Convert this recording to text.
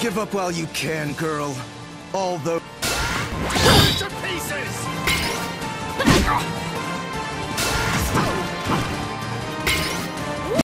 Give up while you can, girl. Although.